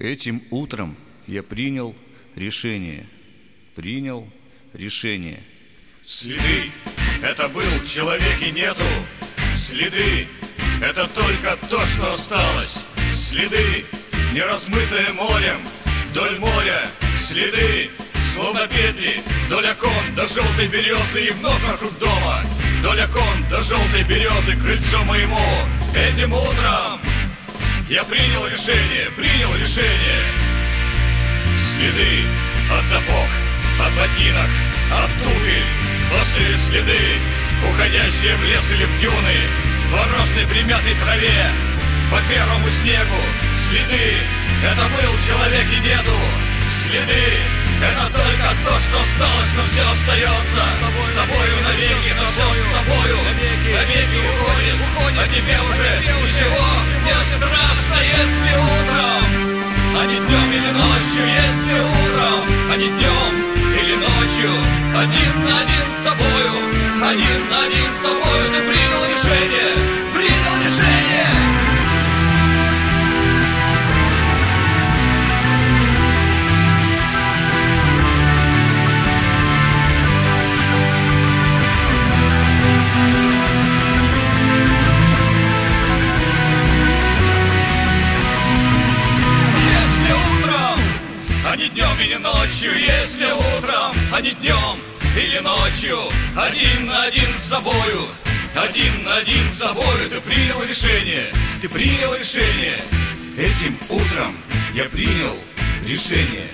Этим утром я принял решение. Принял решение. Следы — это был человек и нету. Следы — это только то, что осталось. Следы, не размытые морем, вдоль моря. Следы, словно петли, вдоль окон до желтой березы и вновь вокруг дома. Вдоль окон до желтой березы, крыльцо моему. Этим утром я принял решение, принял решение. Следы от сапог, от ботинок, от туфель, босые следы, уходящие в лес или в дюны, по росной примятой траве, по первому снегу, следы. Это был человек и нету, следы. Это только то, что осталось, но все остается С тобою навеки, но тебе уже ничего не страшно, если утром А не днем или ночью, если утром А не днем или ночью Один на один с собою Один на один с собою Ты принял решение не днем или ночью Если утром, а не днем или ночью. Один на один с собою Один на один с собою. Ты принял решение Ты принял решение. Этим утром я принял решение